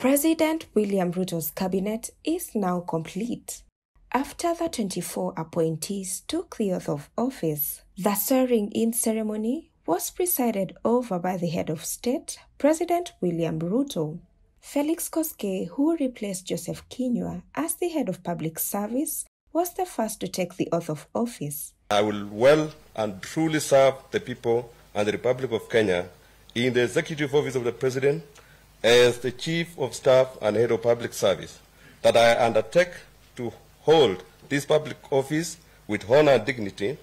President William Ruto's cabinet is now complete. After the 24 appointees took the oath of office, the swearing in ceremony was presided over by the head of state, President William Ruto. Felix Koskei, who replaced Joseph Kinyua as the head of public service, was the first to take the oath of office. I will well and truly serve the people and the Republic of Kenya in the executive office of the President as the Chief of Staff and Head of Public Service, that I undertake to hold this public office with honor and dignity,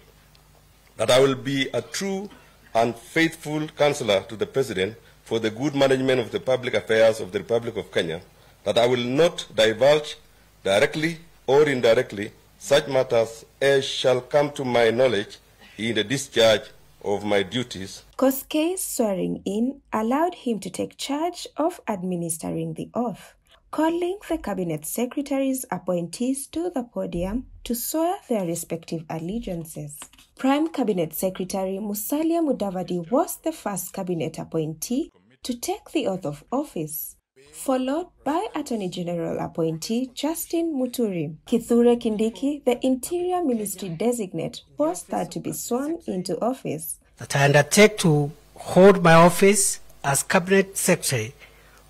that I will be a true and faithful counselor to the President for the good management of the public affairs of the Republic of Kenya, that I will not divulge directly or indirectly such matters as shall come to my knowledge in the discharge of my duties. Koskei's swearing in allowed him to take charge of administering the oath, calling the cabinet secretaries appointees to the podium to swear their respective allegiances. Prime Cabinet Secretary Musalia Mudavadi was the first cabinet appointee to take the oath of office, followed by Attorney General appointee Justin Muturi. Kithure Kindiki, the Interior Ministry designate, was third to be sworn into office. That I undertake to hold my office as Cabinet Secretary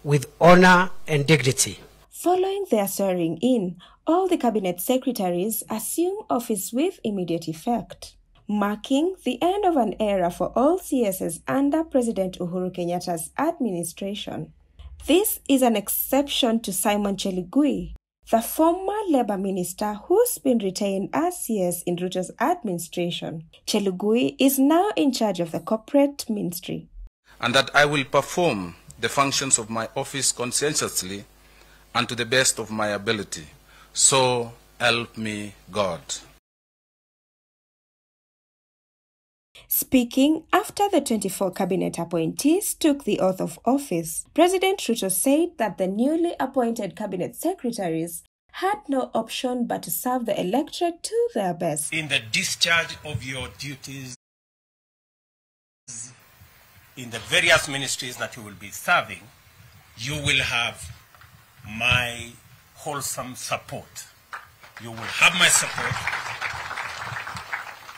with honor and dignity. Following their swearing in, all the cabinet secretaries assume office with immediate effect, marking the end of an era for all CSs under President Uhuru Kenyatta's administration. This is an exception to Simon Chelugui, the former Labour Minister who's been retained as CS in Ruto's administration. Chelugui is now in charge of the corporate ministry. and that I will perform the functions of my office conscientiously and to the best of my ability. So help me God. Speaking after the 24 cabinet appointees took the oath of office, President Ruto said that the newly appointed cabinet secretaries had no option but to serve the electorate to their best. in the discharge of your duties in the various ministries that you will be serving, you will have my wholesome support. You will have my support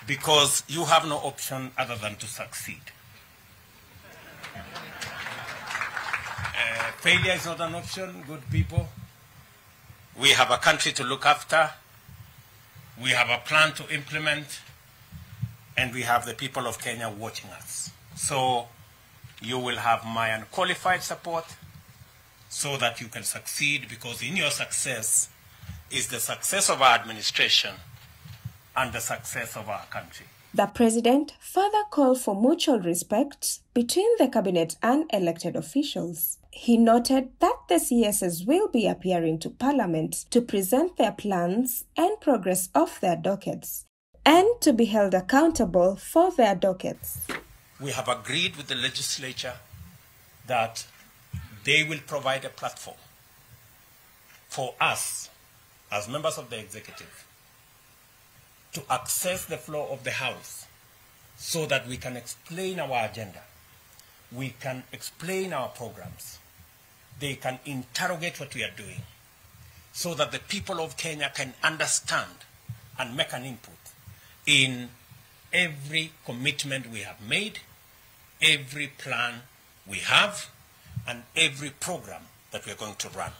because you have no option other than to succeed. Uh, failure is not an option, good people. We have a country to look after. We have a plan to implement. And we have the people of Kenya watching us. So you will have my unqualified support so that you can succeed because in your success is the success of our administration and the success of our country. The president further called for mutual respect between the cabinet and elected officials. He noted that the CSs will be appearing to parliament to present their plans and progress of their dockets and to be held accountable for their dockets. We have agreed with the legislature that they will provide a platform for us as members of the executive to access the floor of the House so that we can explain our agenda. We can explain our programs. They can interrogate what we are doing so that the people of Kenya can understand and make an input in every commitment we have made, every plan we have, and every program that we're going to run.